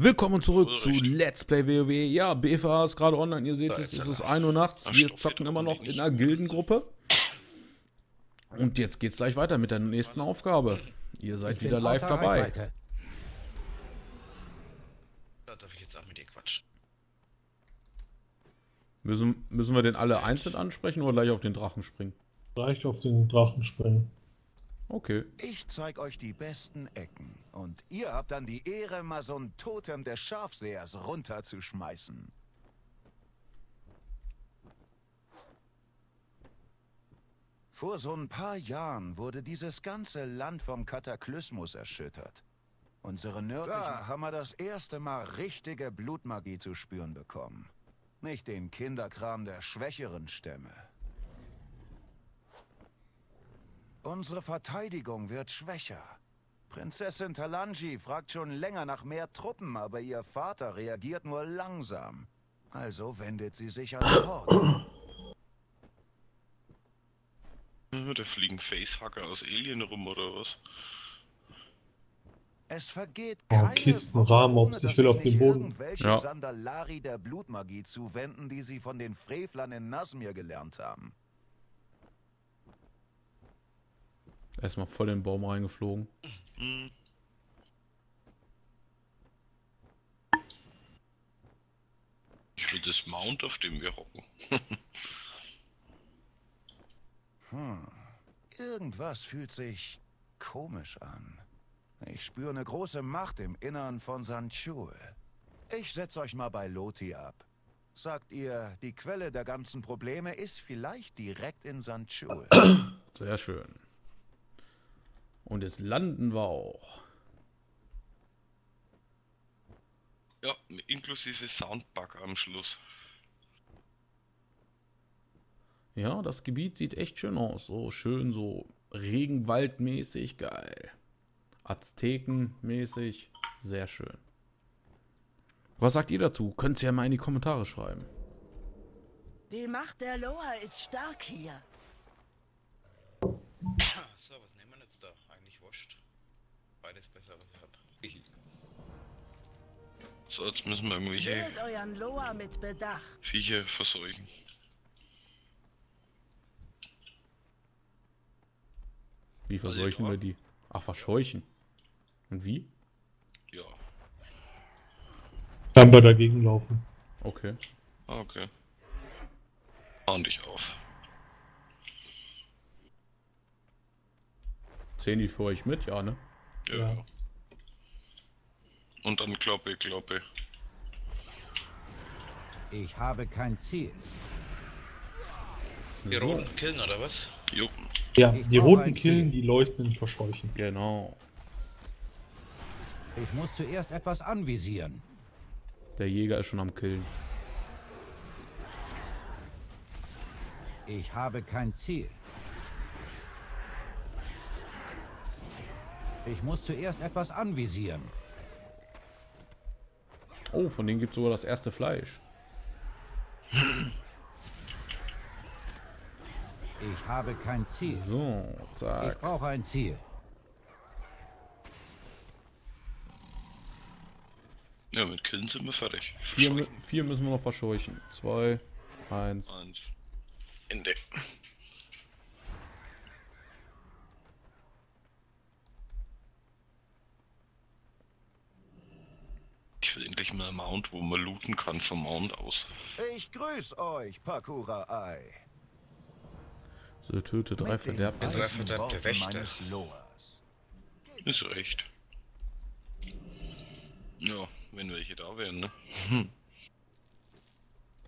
Willkommen zurück zu. Let's Play WoW. Ja, BFA ist gerade online. Ihr seht es, ist es ist 1 Uhr nachts. Ach, Wir zocken immer noch in einer Gildengruppe. Und jetzt geht's gleich weiter mit der nächsten Aufgabe. Ihr seid wieder live dabei. Da darf ich jetzt auch mit dir quatschen. Müssen, müssen wir den alle einzeln ansprechen oder gleich auf den Drachen springen? Reicht auf den Drachen springen. Okay. Ich zeig euch die besten Ecken. Und ihr habt dann die Ehre, mal so ein Totem des Schafsehers runterzuschmeißen. Vor so ein paar Jahren wurde dieses ganze Land vom Kataklysmus erschüttert. Unsere nördlichen... Da haben wir das erste Mal richtige Blutmagie zu spüren bekommen. Nicht den Kinderkram der schwächeren Stämme. Unsere Verteidigung wird schwächer. Prinzessin Talanji fragt schon länger nach mehr Truppen, aber ihr Vater reagiert nur langsam. Also wendet sie sich an Horden. Hm, Da fliegen Facehacker aus Alien rum oder was? Es vergeht Oh, keine Kisten, Woche, Rahmops, ohne ich will auf sich den Boden. Ja. Sandalari der Blutmagie zuwenden, die sie von den Frevlern in Nasmir gelernt haben. Erstmal voll in den Baum reingeflogen. Hm. Ich will das Mount, auf dem wir hocken. Irgendwas fühlt sich komisch an. Ich spüre eine große Macht im Innern von Sanchul. Ich setz euch mal bei Loti ab. Sagt ihr, die Quelle der ganzen Probleme ist vielleicht direkt in Sanchul. Sehr schön. Und jetzt landen wir auch. Ja, inklusive Soundbug am Schluss. Ja, das Gebiet sieht echt schön aus. So schön, so Regenwaldmäßig. Geil. Aztekenmäßig. Sehr schön. Was sagt ihr dazu? Könnt ihr ja mal in die Kommentare schreiben. Die Macht der Loa ist stark hier. So, was nehmen wir jetzt da? Eigentlich wurscht. Beides besser, was ich hab. So, jetzt müssen wir irgendwelche Wählt euren Loa mit Bedacht. Viecher verseuchen. Wie verseuchen wir die? Ach, verscheuchen. Und wie? Ja. Scheinbar dagegen laufen. Okay. Ah, okay. Fahren dich auf. Zählen die für euch mit? Ja, ne? Ja. Und dann Kloppe, Kloppe. Ich habe kein Ziel. Die So. roten killen oder was? Jo. Ja, Ich die roten killen, Ziel. die leuchtenden verscheuchen. Genau. Ich muss zuerst etwas anvisieren. Der Jäger ist schon am Killen. Ich habe kein Ziel. Ich muss zuerst etwas anvisieren. Oh, von denen gibt es sogar das erste Fleisch. Ich habe kein Ziel. So, Ich zack. brauche ein Ziel. Ja, mit Killen sind wir fertig. Vier, vier müssen wir noch verscheuchen. Zwei, eins. Eins. Ende. Ich will endlich mal ein Mount, wo man looten kann vom Mount aus. Ich grüß euch, Pakura Ai. So, töte drei Verderbliche. drei Worten Wächter. Ist recht. Ja, wenn welche da wären, ne?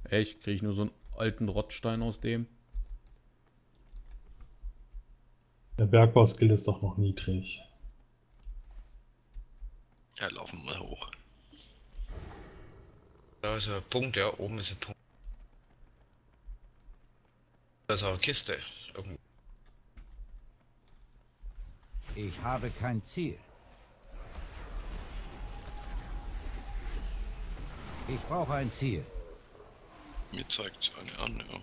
Echt? Kriege ich nur so einen alten Rottstein aus dem? Der Bergbauskill ist doch noch niedrig. Ja, laufen wir mal hoch. Da ist ein Punkt, ja, oben ist ein Punkt. Da ist auch eine Kiste. Irgendwo. Ich habe kein Ziel. Ich brauche ein Ziel. Mir zeigt eine an, ja.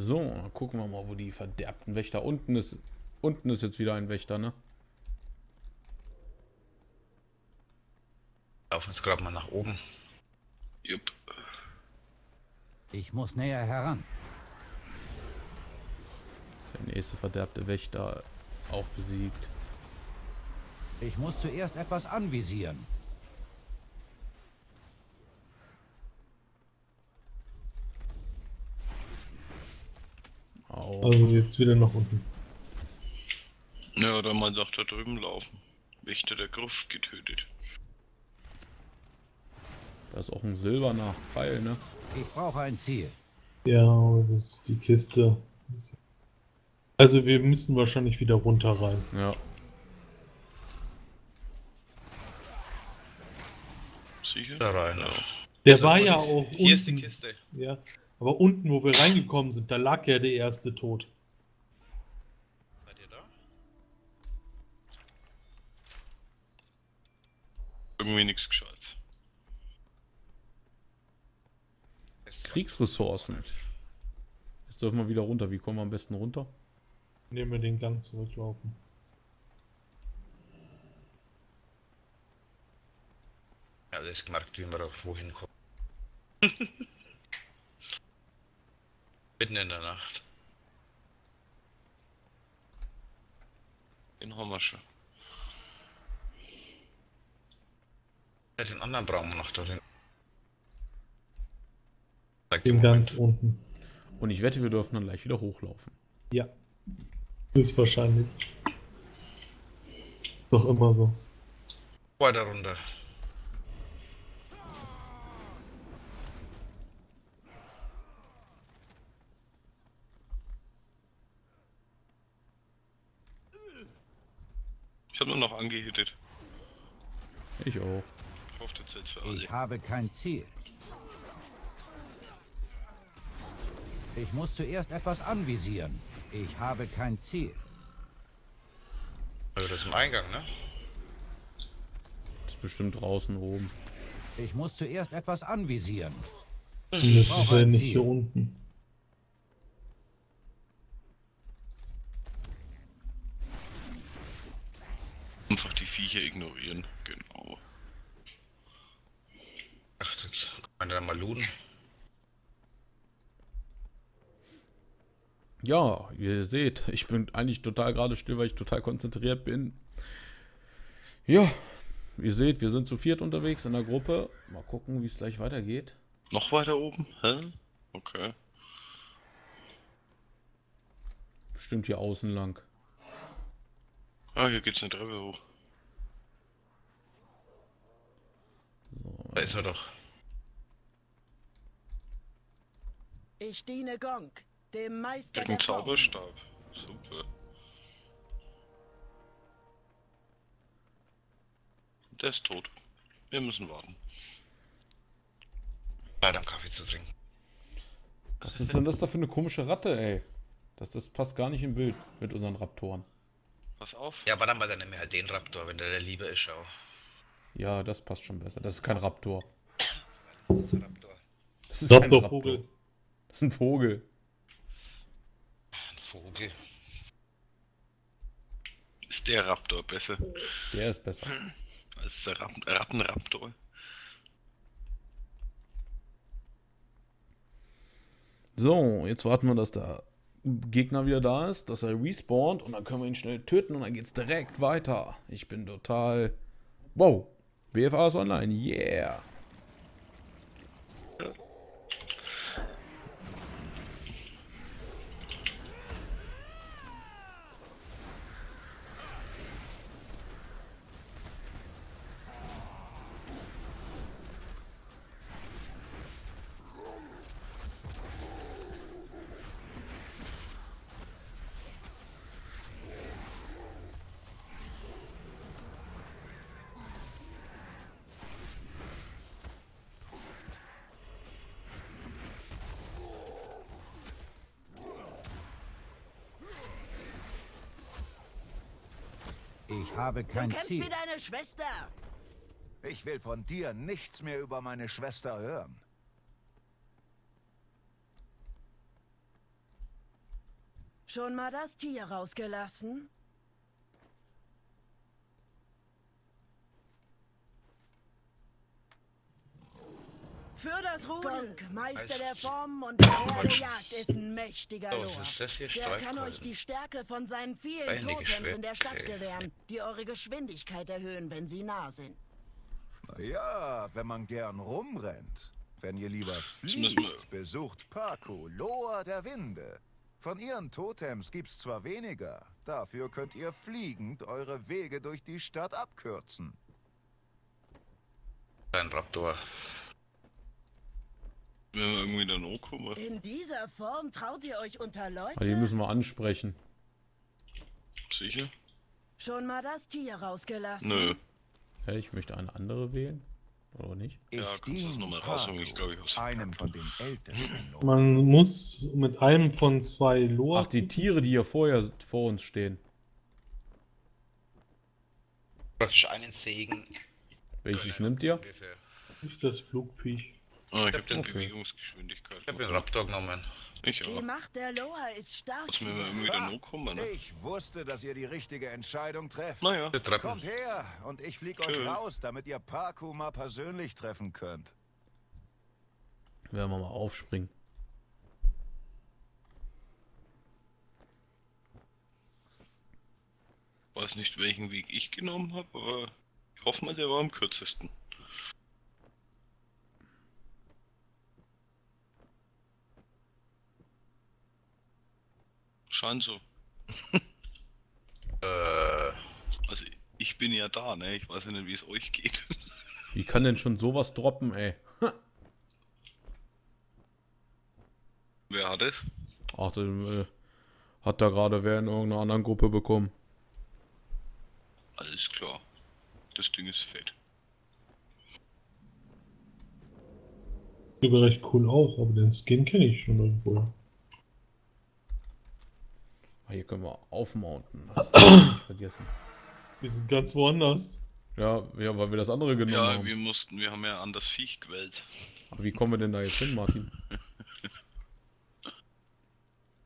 So, gucken wir mal, wo die verderbten Wächter unten ist. Unten ist jetzt wieder ein Wächter, ne? Laufen jetzt gerade mal nach oben. Jupp. Ich muss näher heran. Der nächste verderbte Wächter auch besiegt. Ich muss zuerst etwas anvisieren. Also jetzt wieder nach unten. Ja, oder mal nach da drüben laufen. Wächter der Gruft getötet. Da ist auch ein silberner Pfeil, ne? Ich brauche ein Ziel. Ja, das ist die Kiste. Also wir müssen wahrscheinlich wieder runter rein. Ja. Sicher? Da rein. Ja. Der Also war von- ja auch Hier ist die unten. Kiste. Ja, aber unten, wo wir reingekommen sind, da lag ja der erste tot. Seid ihr da? Irgendwie nichts was- Kriegsressourcen. Jetzt dürfen wir wieder runter. Wie kommen wir am besten runter? Nehmen wir den Gang zurücklaufen. Ja, das ist gemerkt, wie wir auch wohin kommen. Mitten in der Nacht. Wir schon. Ja, den anderen brauchen wir noch da. Den, Den ganz unten. Und ich wette, wir dürfen dann gleich wieder hochlaufen. Ja. Ist wahrscheinlich. Doch immer so. Weiter runter. Ich habe nur noch angehittet. Ich auch. Ich hoffe, das zählt für alle. Ich habe kein Ziel. Ich muss zuerst etwas anvisieren. Ich habe kein Ziel. Also das ist im Eingang, ne? Das ist bestimmt draußen oben. Ich muss zuerst etwas anvisieren. Das ist ja nicht hier unten. Einfach die Viecher ignorieren. Genau. Ach, da kann man da mal looten. Ja, ihr seht, ich bin eigentlich total gerade still, weil ich total konzentriert bin. Ja, ihr seht, wir sind zu viert unterwegs in der Gruppe. Mal gucken, wie es gleich weitergeht. Noch weiter oben? Hä? Okay. Bestimmt hier außen lang. Ah, hier geht's eine Treppe hoch. Da ist er doch. Ich diene Gonk, dem Meister Gegen. Zauberstab. Super. Der ist tot. Wir müssen warten. Leider am Kaffee zu trinken. Was ist denn das da für eine komische Ratte, ey? Das, das passt gar nicht im Bild mit unseren Raptoren. Pass auf. Ja, warte mal, dann nimm mir halt den Raptor, wenn der der Liebe ist, schau. Ja, das passt schon besser. Das ist kein Raptor. Das ist der Raptor. Das ist doch, Raptor. Vogel. Das ist ein Vogel. Ein Vogel. Ist der Raptor besser Der ist besser. als der Ratten Rattenraptor? So, jetzt warten wir, dass der Gegner wieder da ist, dass er respawnt und dann können wir ihn schnell töten und dann geht's direkt weiter. Ich bin total. Wow. BFA ist online. Yeah. Ich habe Du kein kämpfst Ziel. wie deine Schwester. Ich will von dir nichts mehr über meine Schwester hören. Schon mal das Tier rausgelassen? Für das Rudel, Meister der Formen und der Herr der Jagd ist ein mächtiger So, ist das hier? Der kann euch die Stärke von seinen vielen Totems in der Stadt gewähren, die eure Geschwindigkeit erhöhen, wenn sie nah sind. Ja, wenn man gern rumrennt. Wenn ihr lieber fliegt, besucht Paku, Loa der Winde. Von ihren Totems gibt's zwar weniger, dafür könnt ihr fliegend eure Wege durch die Stadt abkürzen. Ein Raptor. Wenn wir irgendwie dann ankommen. In dieser Form traut ihr euch unter Aber die Leute? müssen wir ansprechen. Sicher? Schon mal das Tier rausgelassen? Nö. Hä, ich möchte eine andere wählen. Oder nicht? Ja, kannst du das dien noch mal rausholen? Ich glaube, ich hab's einem von den ältesten. Man muss mit einem von zwei Loa. Ach, die Tiere, die hier vorher vor uns stehen. Praktisch einen Segen. Welches nimmt ihr? Das Flugviech. Ah, ich hab den Okay. Bewegungsgeschwindigkeit. Ich hab den Raptor genommen. Ich Die auch. Macht der Loa ist stark. Muss mir mal irgendwie dann ankommen, ne? Ich wusste, dass ihr die richtige Entscheidung trefft. Naja. Die. Kommt her und ich flieg euch Tschö. raus, damit ihr Paku mal persönlich treffen könnt. Werden wir mal aufspringen. Weiß nicht, welchen Weg ich genommen habe, aber ich hoffe mal, der war am kürzesten. Scheint so. Äh, Also ich bin ja da, ne? Ich weiß ja nicht, wie es euch geht. Wie kann denn schon sowas droppen, ey? Wer hat es? Ach, den, äh, hat da gerade wer in irgendeiner anderen Gruppe bekommen. Alles klar. Das Ding ist fett. Sieht aber recht cool aus, aber den Skin kenne ich schon irgendwo. Ah, hier können wir aufmounten. Vergessen. Wir sind ganz woanders. Ja, ja, weil wir das andere genommen Ja, haben. wir mussten, wir haben ja an das Viech gewählt. Aber wie kommen wir denn da jetzt hin, Martin?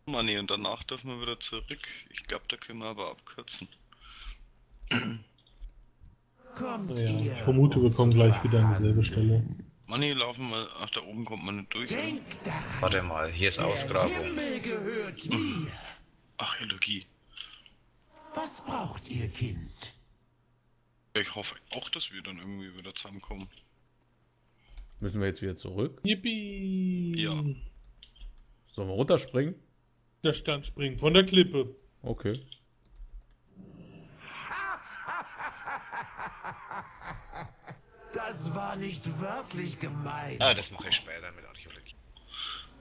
Manni, und danach dürfen wir wieder zurück. Ich glaube, da können wir aber abkürzen. Kommt ihr, ich vermute, wir kommen gleich wieder an dieselbe Stelle. Manni, laufen wir. Ach, da oben kommt man nicht durch. warte mal, hier ist der Ausgrabung. Himmel gehört mir. Archäologie. Was braucht ihr, Kind? Ich hoffe auch, dass wir dann irgendwie wieder zusammenkommen. Müssen wir jetzt wieder zurück? Yippie! Ja. Sollen wir runterspringen? Der Stand springt von der Klippe. Okay. Das war nicht wirklich gemein. Ah, das mache ich später mit Archäologie.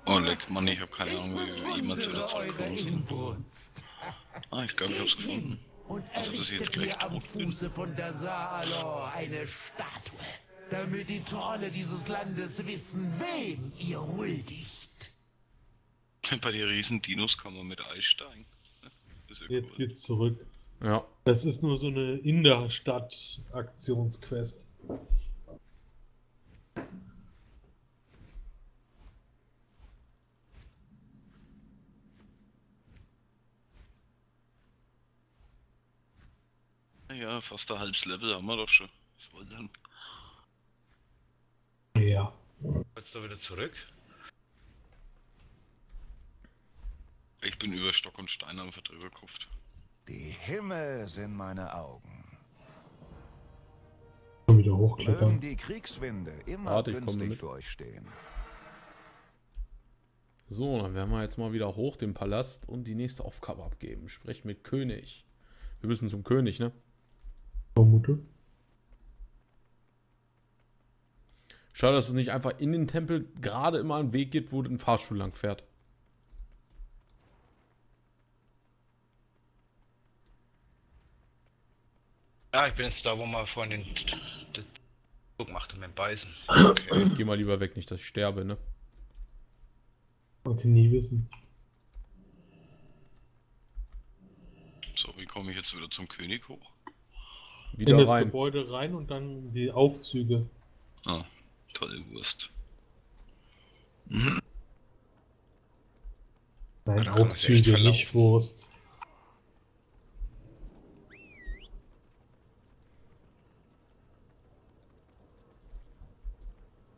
Oh, leck, Mann, ich habe keine Ahnung, wie wir jemals wieder zurückkommen sind. Ah, ich glaube, ich hab's gefunden. und Also, dass ich jetzt errichtet gleich mir am. Fuße von Dazalor eine Statue, damit die Trolle dieses Landes wissen, wem ihr huldigt. Bei den riesen Dinos kann man mit Eis steigen. Ja Jetzt cool. geht's zurück. Ja. Das ist nur so eine in Ja, fast ein halbes Level haben wir doch schon. Was soll denn? Ja. Willst du wieder zurück? Ich bin über Stock und Stein einfach drüber gekauft. Die Himmel sind meine Augen. Schon wieder Mögen hochklettern. die Kriegswinde immer Warte, ich komme günstig mit. für euch stehen. So, dann werden wir jetzt mal wieder hoch den Palast und die nächste Aufgabe abgeben. Sprech mit König. Wir müssen zum König, ne? Vermute. Schade, dass es nicht einfach in den Tempel gerade immer einen Weg gibt, wo ein Fahrstuhl lang fährt. Ah, ich bin jetzt da, wo man vorhin den, den Zug machte mit dem Beißen. Okay. Geh mal lieber weg, nicht, dass ich sterbe, ne? Man kann nie wissen. So, wie komme ich jetzt wieder zum König hoch? In Wieder das rein. Gebäude rein und dann die Aufzüge. Ah, tolle Wurst. Nein, da Aufzüge, nicht Wurst.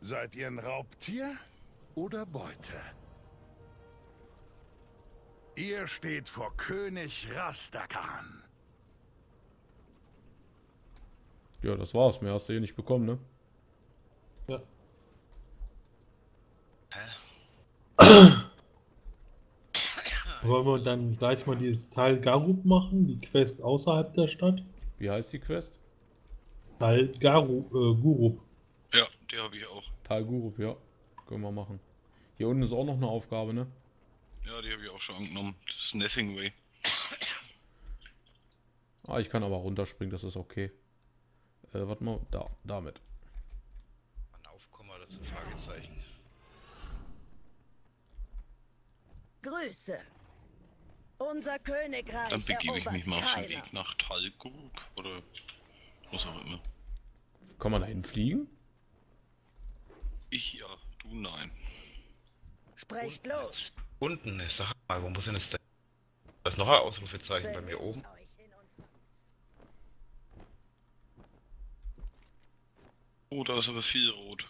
Seid ihr ein Raubtier oder Beute? Ihr steht vor König Rastakan. Ja, das war's. Mehr hast du hier nicht bekommen, ne? Ja. Wollen wir dann gleich mal dieses Teil Garub machen, die Quest außerhalb der Stadt? Wie heißt die Quest? Teil Garu, äh, Gurup. Ja, die habe ich auch. Tal Gurup, ja. Können wir machen. Hier unten ist auch noch eine Aufgabe, ne? Ja, die habe ich auch schon angenommen. Das ist Nessing Way. Ah, ich kann aber runterspringen, das ist okay. Äh, warte mal, da, damit. Ein Aufkommen oder zum Fragezeichen. Grüße. Unser Königreich Dann begebe ich mich mal auf den. Weg nach Talgrup oder was auch immer. Kann man da hinfliegen? Ich ja, du nein. Sprecht los. Unten ist sag mal, wo muss denn das denn? Da ist noch ein Ausrufezeichen bei mir oben. Euch in unser- Oh, da ist aber viel rot.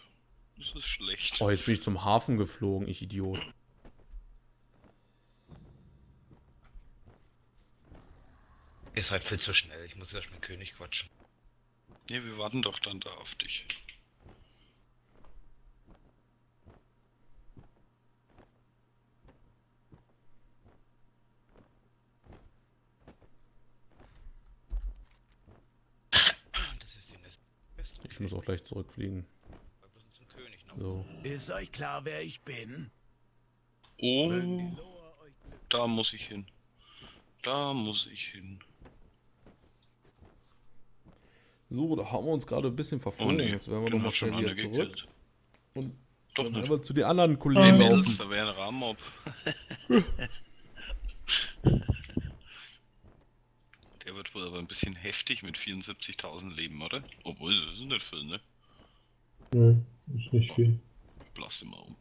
Das ist schlecht. Oh, jetzt bin ich zum Hafen geflogen, ich Idiot. Ihr seid viel zu schnell. Ich muss erst mit dem König quatschen. Ne, wir warten doch dann da auf dich. Das ist die nächste Quest. Ich muss auch gleich zurückfliegen. So. Ist euch klar, wer ich bin? Oh, da muss ich hin. Da muss ich hin. So, da haben wir uns gerade ein bisschen Oh verflogen. ne, Jetzt werden wir nochmal schon schnell wieder zurück. gekillt. Und Doch dann wir zu den anderen Hey, Kollegen Mädels, laufen. da wäre ein Rahmenmob. Wohl aber ein bisschen heftig mit 74.000 Leben, oder? Obwohl, das ist nicht viel, ne? Nö, ist nicht viel. Blast mal um.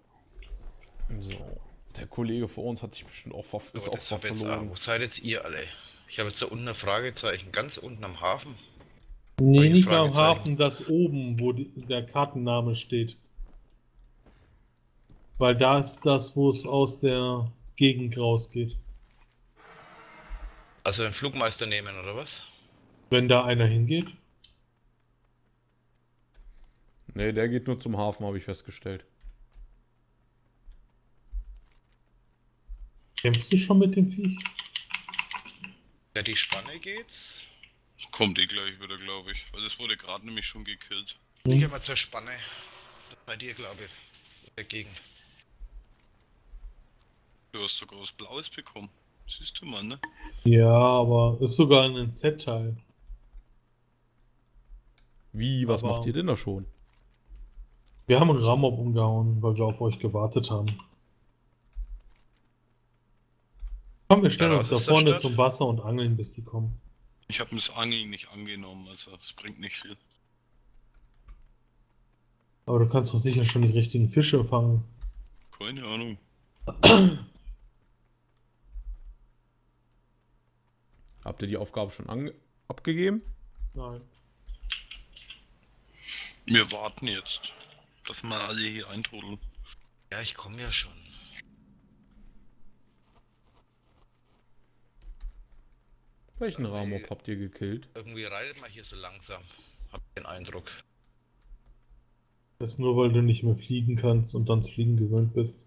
So. Der Kollege vor uns hat sich bestimmt auch, verf ist auch hab jetzt, wo seid jetzt ihr alle? Ich habe jetzt da unten ein Fragezeichen, ganz unten am Hafen. Nee, Welche nicht am? Hafen, das oben, wo die, der Kartenname steht. Weil da ist das, wo es aus der Gegend rausgeht. Also den Flugmeister nehmen, oder was? Wenn da einer hingeht. Ne, der geht nur zum Hafen, habe ich festgestellt. Kämpfst du schon mit dem Viech? Ja, die Spanne geht's. Kommt eh gleich wieder, glaube ich. Weil es wurde gerade nämlich schon gekillt. Ich geh mal zur Spanne. Bei dir, glaube ich. Dagegen. Du hast sogar was Blaues bekommen. Siehst du mal, ne? Ja, aber ist sogar ein Z-Teil. Wie, was Aber- macht ihr denn da schon? Wir haben einen Ramob umgehauen, weil wir auf euch gewartet haben. Komm, wir stellen Daraus uns da vorne zum Wasser und angeln, bis die kommen. Ich habe das Angeln nicht angenommen, also es bringt nicht viel. Aber du kannst doch sicher schon die richtigen Fische fangen. Keine Ahnung. Habt ihr die Aufgabe schon ange abgegeben? Nein. Wir warten jetzt, dass mal alle hier eintrudeln. Ja, ich komme ja schon. Welchen Okay. Ramob habt ihr gekillt? Irgendwie reitet man hier so langsam. Hab den Eindruck. Das ist nur, weil du nicht mehr fliegen kannst und ans Fliegen gewöhnt bist.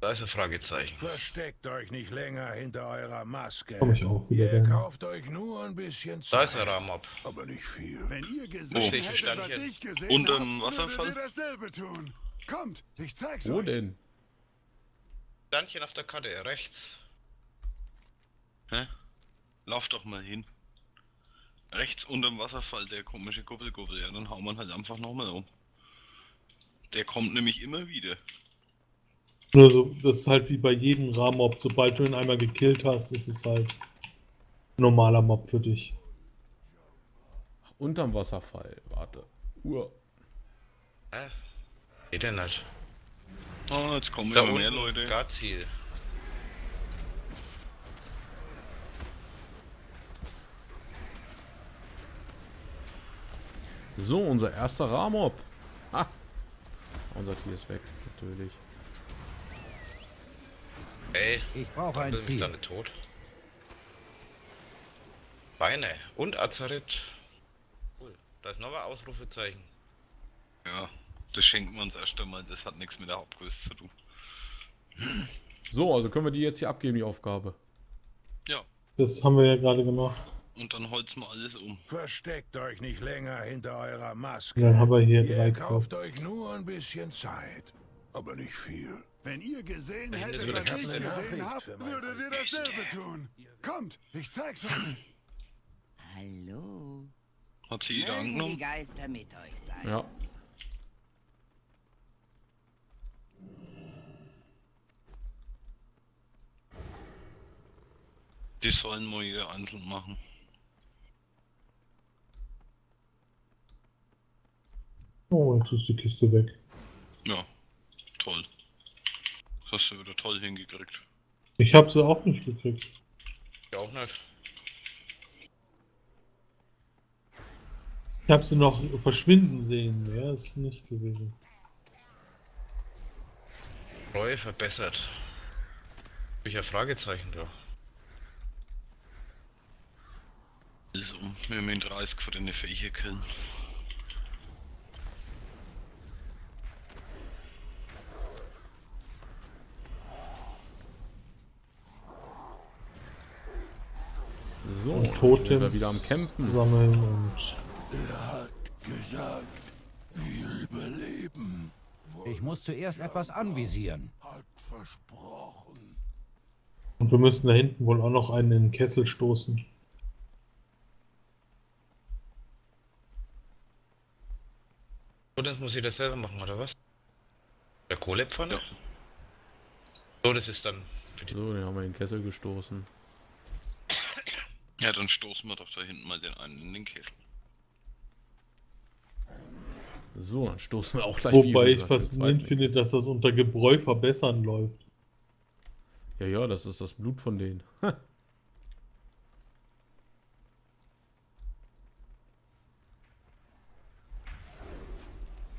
Da ist ein Fragezeichen. Versteckt euch nicht länger hinter eurer Maske. Komm ich auch wieder Ihr kauft euch nur ein bisschen Zeit. Da ist ein Rahmob. Aber nicht viel. Wenn ihr Oh. gesehen ein hättet, was ich gesehen Unterm hab, Wasserfall? würdet ihr dasselbe tun. Kommt, ich zeig's Wo euch. denn? Sternchen auf der Karte, rechts. Hä? Lauf doch mal hin. Rechts unterm Wasserfall, der komische Kuppelkuppel. Ja, dann hauen wir ihn halt einfach nochmal um. Der kommt nämlich immer wieder. Nur so, das ist halt wie bei jedem Rahmob. Sobald du ihn einmal gekillt hast, ist es halt normaler Mob für dich. Ach, unterm Wasserfall, warte. Uhr. Äh, geht denn nicht? Oh, jetzt kommen da mehr Leute. Garziel. So, unser erster Rahmob. Ah! Unser Tier ist weg, natürlich. Ey, Ich brauche ein Ziel. dann nicht tot. Beine und Azarit. Cool. Da ist nochmal Ausrufezeichen. Ja, das schenken wir uns erst einmal. Das hat nichts mit der Hauptgröße zu tun. So, also können wir die jetzt hier abgeben, die Aufgabe. Ja, Das haben wir ja gerade gemacht. und dann holzen wir alles um. Versteckt euch nicht länger hinter eurer Maske. Dann haben wir hier Ihr drei kauft euch nur ein bisschen Zeit, aber nicht viel. Wenn ihr gesehen ist hättet, was ich gesehen Nachricht mein würdet ihr dasselbe tun. Kommt, ich zeig's euch. Hallo. Hat sie jeder Mögen die angenommen? Geister mit euch sein. Ja. Die sollen mal jeder einzeln machen. Oh, jetzt ist die Kiste weg. Ja, toll. Das hast du wieder toll hingekriegt. Ich habe sie auch nicht gekriegt. Ich auch nicht. Ich habe sie noch verschwinden sehen. Mehr ist nicht gewesen. Reue verbessert. Welcher Fragezeichen da? Um. Wir haben ihn 30 für deine Viecher killen. So, Und Totems wieder am Kämpfen. sammeln und Er hat gesagt, wir überleben. Ich muss zuerst etwas anvisieren. Hat versprochen. Und wir müssen da hinten wohl auch noch einen in den Kessel stoßen. So, das muss ich das selber machen, oder was? Der Kohlepfanne? Ja. So, das ist dann So, den haben wir in den Kessel gestoßen. Ja, dann stoßen wir doch da hinten mal den einen in den Kessel. So, dann stoßen wir auch gleich Wobei ich Sachen faszinierend finde, dass das unter Gebräu verbessern läuft. Ja, ja, das ist das Blut von denen.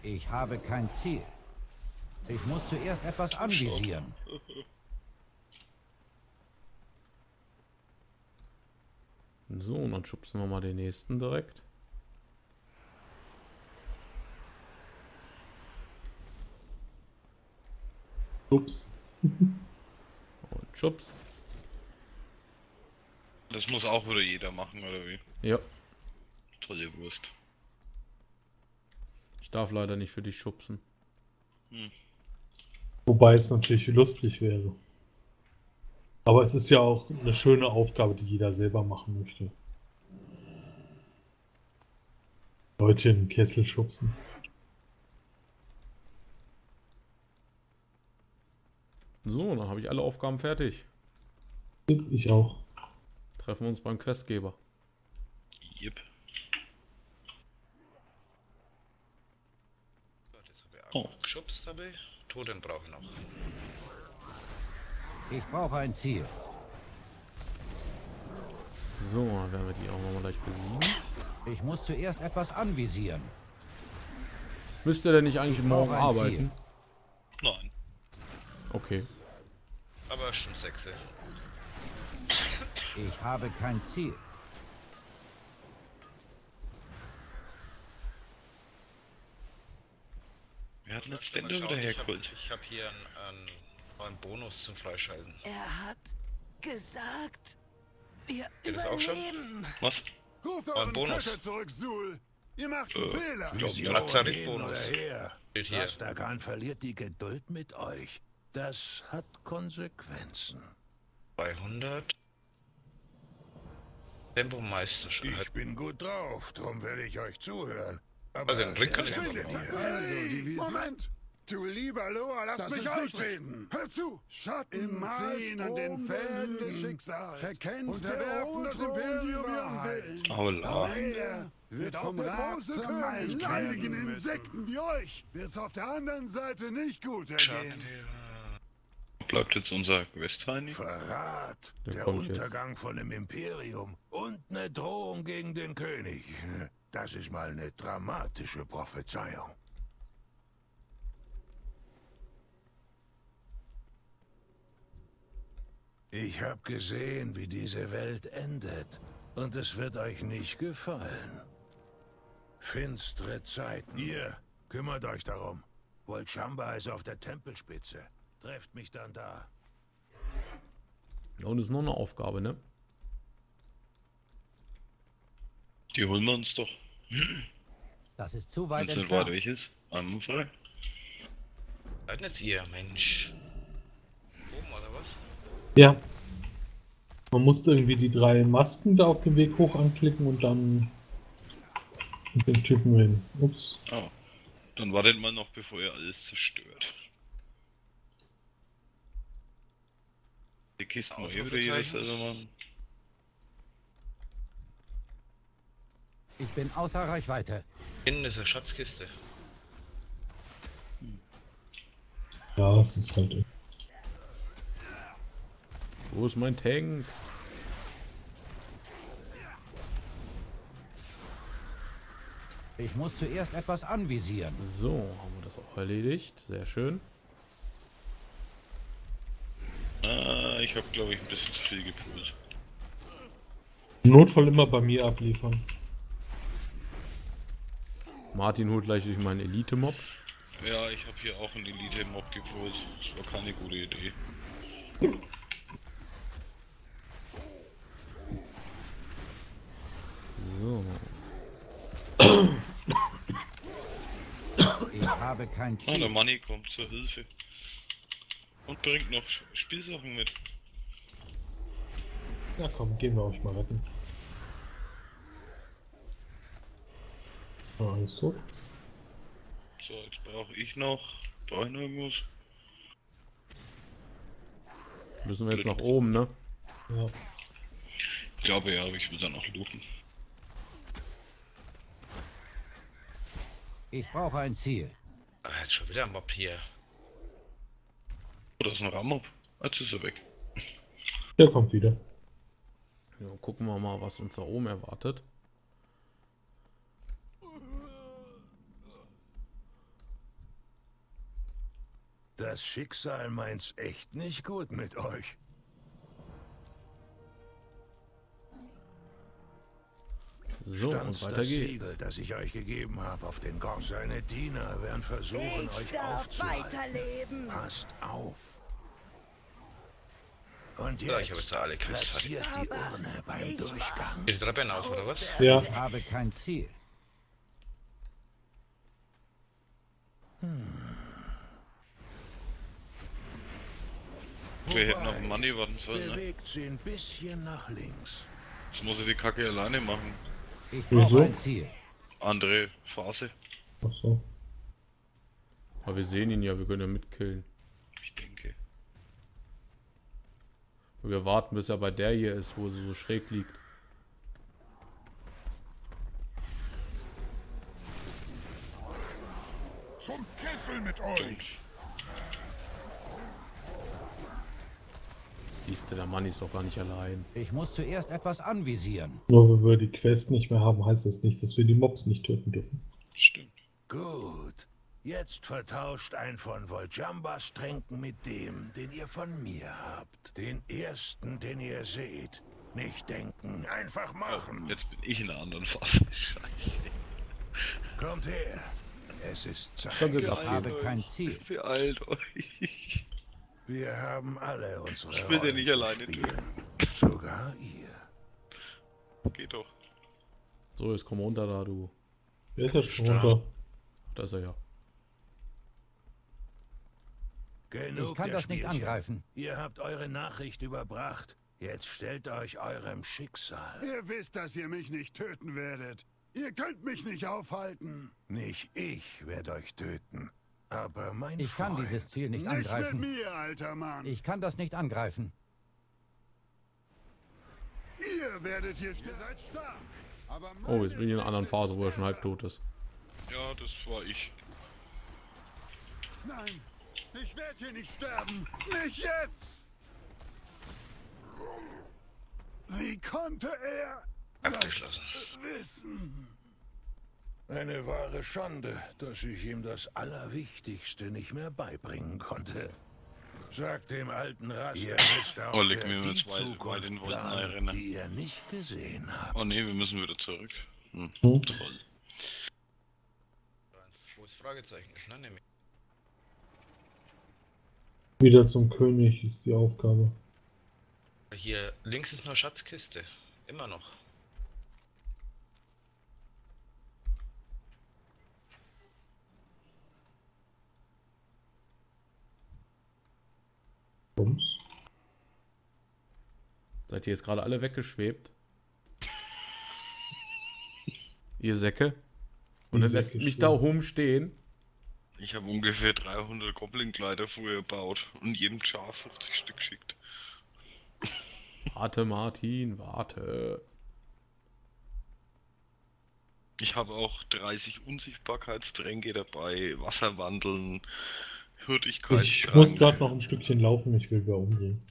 Ich habe kein Ziel. Ich muss zuerst etwas anvisieren. So, und dann schubsen wir mal den nächsten direkt. Ups. Und schubs. Das muss auch wieder jeder machen, oder wie? Ja, Tolle Wurst. ich darf leider nicht für dich schubsen. Wobei es natürlich lustig wäre. Aber es ist ja auch eine schöne Aufgabe, die jeder selber machen möchte. Leute in den Kessel schubsen. So, dann habe ich alle Aufgaben fertig. Ich auch. Treffen wir uns beim Questgeber. Yep. So, das habe ich auch geschubst, habe ich. Totem brauche ich noch. Ich brauche ein Ziel. So, dann werden wir die auch nochmal gleich besiegen. Ich muss zuerst etwas anvisieren. Müsst ihr denn nicht eigentlich morgen ein arbeiten? Nein. Okay. Aber schon sechs. Ich habe kein Ziel. Wer hat Jetzt letztendlich wieder Ich habe hergeholt? hab hier einen neuen Bonus zum Freischalten. Er hat gesagt, wir Geht das auch schon? überleben. Was? Ruft Ein euren Bonus. Köcher zurück, Suhl. Ihr macht einen Äh, Fehler. Lazarettbonus. Rastagan verliert die Geduld mit euch. Das hat Konsequenzen. 200. Tempomeisterschaft. Ich bin gut drauf, drum werde ich euch zuhören. Aber Also, den Rick kann ich ihr? Also. Moment! Du lieber Loa, lass Das mich ausreden! Hör zu! Schatten Im ziehen an den Fäden des Schicksals. Verkennt Unterwerfen der das Imperium Wahrheit. Willen. Aula. Am Ende wird auch vom der große König leidigen. Insekten wie euch wird's auf der anderen Seite nicht gut ergehen. Bleibt jetzt unser Quest-Heini? Verrat, Der der, kommt jetzt. Untergang von dem Imperium und eine Drohung gegen den König. Das ist mal eine dramatische Prophezeiung. Ich habe gesehen, wie diese Welt endet. Und es wird euch nicht gefallen. Finstere Zeiten. Ihr, kümmert euch darum. Volchamba ist auf der Tempelspitze. Trefft mich dann da. Und ist nur eine Aufgabe, ne? Die holen wir uns doch. Das ist zu weit Wenn's nicht entfernt. weit weg ist. Einmal frei. Seid nicht ihr, Mensch. Ja. Man musste irgendwie die drei Masken da auf dem Weg hoch anklicken und dann mit dem Typen reden. Ups. Oh. Dann wartet mal noch, bevor ihr alles zerstört. Die Kisten jeder Ausrufezeichen. selber machen. Ich bin außer Reichweite. Innen ist eine Schatzkiste. Ja, es ist halt. Wo ist mein Tank? Ich muss zuerst etwas anvisieren. So, haben wir das auch erledigt. Sehr schön. Ah, ich habe glaube ich ein bisschen zu viel gepult. Notfall immer bei mir abliefern. Martin holt gleich durch meinen Elite-Mob. Ja, ich habe hier auch einen Elite-Mob gepult. Das war keine gute Idee. So. Ich habe kein Ah, der Ziel. Money kommt zur Hilfe. Und bringt noch Spielsachen mit. Ja komm, gehen wir euch mal retten. Ah, alles tot. So, jetzt brauche ich noch. Brauche ich noch irgendwas? Müssen wir jetzt nach oben, ne? Ja. Ich glaube ja, aber ich will dann noch looten. Ich brauche ein Ziel. Ah, jetzt schon wieder ein Mob hier. Oh, da ist ein Rammob. Jetzt ist er weg. Der kommt wieder. Ja, gucken wir mal, was uns da oben erwartet. Das Schicksal meint's echt nicht gut mit euch. So, Stanzt und weiter das geht's. Siegel, das ich euch gegeben habe, auf den Gong. Seine Diener werden versuchen, Ich euch darf aufzuhalten. weiterleben. Passt auf. Und Ja, ich jetzt habe jetzt alle Quests platziert die Urne beim Durchgang. Geht die Treppe hinauf, oder was? Ja. Ich habe kein Ziel. Wir hätten auf Money warten sollen, ne? Bewegt sie ein bisschen nach links. Jetzt muss ich die Kacke alleine machen. Ich brauche Wieso? ein Ziel. Andere Phase. Ach so. Aber wir sehen ihn ja, wir können ja mitkillen. Ich denke. Und wir warten, bis er bei der hier ist, wo sie so schräg liegt. Zum Kessel mit euch! Siehste, der Mann ist doch gar nicht allein. Ich muss zuerst etwas anvisieren. Nur weil wir die Quest nicht mehr haben, heißt das nicht, dass wir die Mobs nicht töten dürfen. Stimmt. Gut. Jetzt vertauscht ein von Voljambas Tränken mit dem, den ihr von mir habt. Den ersten, den ihr seht. Nicht denken, einfach machen. Oh, Jetzt bin ich in einer anderen Phase. Scheiße. Kommt her. Es ist Zeit. Ich habe kein Ziel. Beeilt euch. Wir haben alle unsere Ich will den Rollen nicht zu alleine spielen. Sogar ihr. Geht doch. So, jetzt komm runter da, du. Wer ist das schon runter? Da ist er ja. Genug Ich kann das nicht Spielchen. angreifen. Ihr habt eure Nachricht überbracht. Jetzt stellt euch eurem Schicksal. Ihr wisst, dass ihr mich nicht töten werdet. Ihr könnt mich nicht aufhalten. Nicht ich werde euch töten, aber mein Ich kann Freund. dieses Ziel nicht Nicht mit angreifen. mir, alter Mann. Ich kann das nicht angreifen. Ihr werdet hier sterben. Ihr seid stark. Aber Oh, jetzt bin ich in einer anderen Phase, wo er schon halb tot ist. Ja, das war ich. Nein, ich werde hier nicht sterben. Nicht jetzt. Wie konnte er das Abgeschlossen. wissen? Eine wahre Schande, dass ich ihm das Allerwichtigste nicht mehr beibringen konnte. Sag dem alten Raster, ihr müsst auch Oh, leck mir die weil Zukunft den planen, einrennen. die ihr nicht gesehen habt. Oh ne, wir müssen wieder zurück. Hm, Hm. toll. Wo das Fragezeichen ist, ne? Wieder zum König ist die Aufgabe. Hier links ist nur Schatzkiste. Immer noch. Bums. Seid ihr jetzt gerade alle weggeschwebt? Ihr Säcke? Und dann lässt mich da rumstehen. Ich habe ungefähr 300 Goblin-Kleider früher gebaut und jedem Char 50 Stück geschickt. Warte, Martin, warte. Ich habe auch 30 Unsichtbarkeitstränke dabei, Wasserwandeln, Hürdigkeit. Ich muss gerade noch ein Stückchen laufen, ich will wieder umgehen.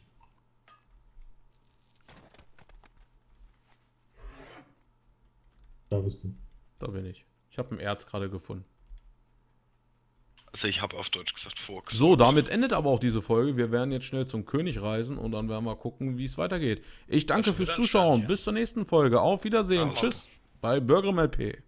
Da bist du. Da bin ich. Ich habe ein Erz gerade gefunden. Also ich habe auf Deutsch gesagt vorgesorgt. So, damit endet aber auch diese Folge. Wir werden jetzt schnell zum König reisen und dann werden wir gucken, wie es weitergeht. Ich danke fürs Zuschauen. Bis zur nächsten Folge. Auf Wiedersehen. Ja, Tschüss bei Burger LP.